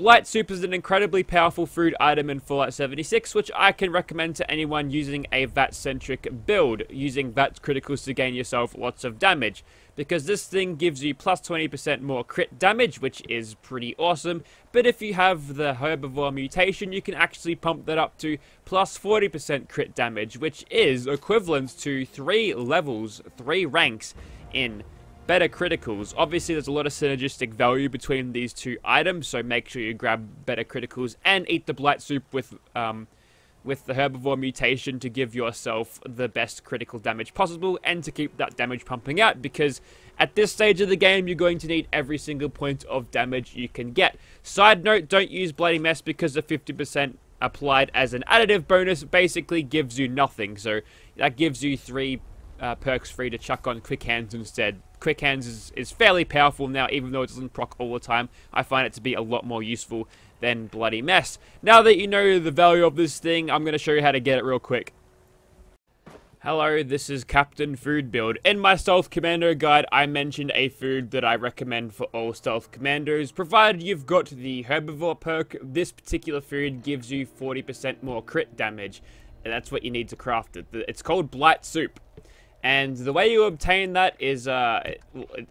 Blight Soup is an incredibly powerful food item in Fallout 76, which I can recommend to anyone using a VATS-centric build, using VATS criticals to gain yourself lots of damage. Because this thing gives you plus 20% more crit damage, which is pretty awesome. But if you have the Herbivore mutation, you can actually pump that up to plus 40% crit damage, which is equivalent to 3 levels, 3 ranks in better criticals. Obviously, there's a lot of synergistic value between these two items, so make sure you grab better criticals and eat the blight soup with um, with the herbivore mutation to give yourself the best critical damage possible and to keep that damage pumping out because at this stage of the game you're going to need every single point of damage you can get. Side note, don't use Bloody Mess because the 50% applied as an additive bonus basically gives you nothing. So that gives you three uh, perks free to chuck on Quick Hands instead. Quick Hands is, is fairly powerful now, even though it doesn't proc all the time. I find it to be a lot more useful than Bloody Mess. Now that you know the value of this thing, I'm going to show you how to get it real quick. Hello, this is Captain Food Build. In my Stealth Commando guide, I mentioned a food that I recommend for all Stealth Commandos. Provided you've got the Herbivore perk, this particular food gives you 40% more crit damage. And that's what you need to craft it. It's called Blight Soup. And the way you obtain that is, uh,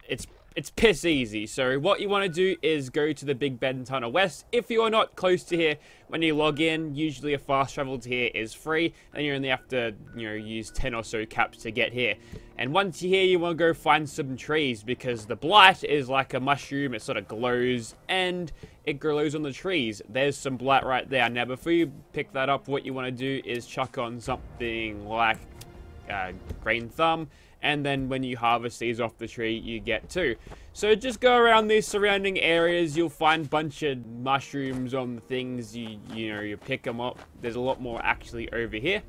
it's it's piss easy. So what you want to do is go to the Big Bend Tunnel West. If you are not close to here, when you log in, usually a fast travel to here is free, and you only have to, you know, use 10 or so caps to get here. And once you're here, you want to go find some trees, because the blight is like a mushroom, it sort of glows, and it glows on the trees. There's some blight right there. Now, before you pick that up, what you want to do is chuck on something like uh, green thumb, and then when you harvest these off the tree, you get two. So just go around these surrounding areas, you'll find bunch of mushrooms on the things, you, you know, you pick them up. There's a lot more actually over here.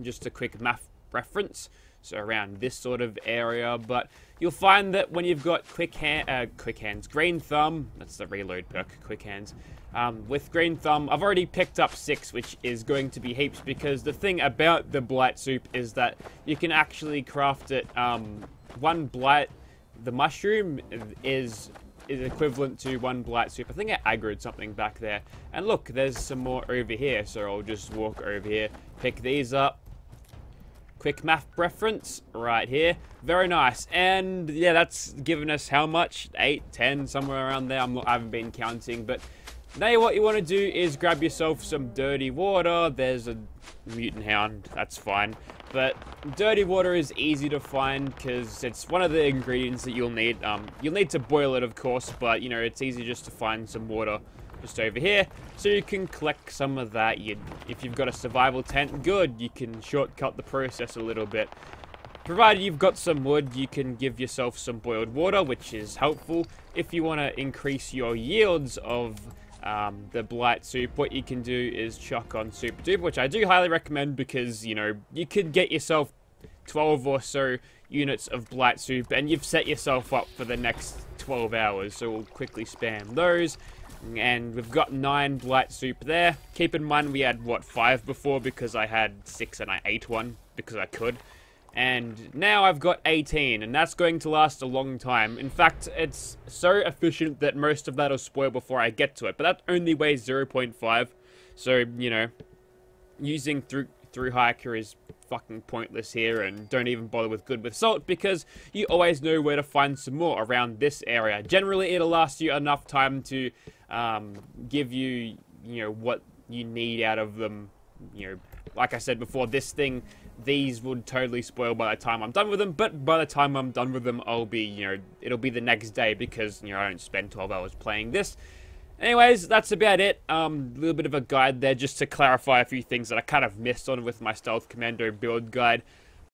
Just a quick map reference so around this sort of area. But you'll find that when you've got quick hand, uh, quick hands, green thumb, that's the reload perk, quick hands. Um, with green thumb, I've already picked up six, which is going to be heaps because the thing about the blight soup is that you can actually craft it. Um, one blight, the mushroom is is equivalent to one blight soup. I think I aggroed something back there. And look, there's some more over here, so I'll just walk over here, pick these up, Quick math reference right here. Very nice. And yeah, that's given us how much? 8, 10, somewhere around there. I'm I haven't been counting. But now what you want to do is grab yourself some dirty water. There's a mutant hound. That's fine. But dirty water is easy to find because it's one of the ingredients that you'll need. Um, you'll need to boil it, of course, but, you know, it's easy just to find some water just over here. So you can collect some of that. You, if you've got a survival tent, good. You can shortcut the process a little bit. Provided you've got some wood, you can give yourself some boiled water, which is helpful. If you want to increase your yields of um, the blight soup, what you can do is chuck on super duper, which I do highly recommend because, you know, you could get yourself 12 or so units of blight soup and you've set yourself up for the next 12 hours. So we'll quickly spam those. And we've got nine blight soup there. Keep in mind we had, what, five before because I had six and I ate one because I could. And now I've got 18, and that's going to last a long time. In fact, it's so efficient that most of that will spoil before I get to it. But that only weighs 0.5. So, you know, using through Thru-Hiker is fucking pointless here and don't even bother with good with salt because you always know where to find some more around this area. Generally, it'll last you enough time to um, give you, you know, what you need out of them. You know, like I said before, this thing, these would totally spoil by the time I'm done with them, but by the time I'm done with them, I'll be, you know, it'll be the next day because, you know, I don't spend 12 hours playing this. Anyways, that's about it. A um, little bit of a guide there just to clarify a few things that I kind of missed on with my Stealth Commando build guide.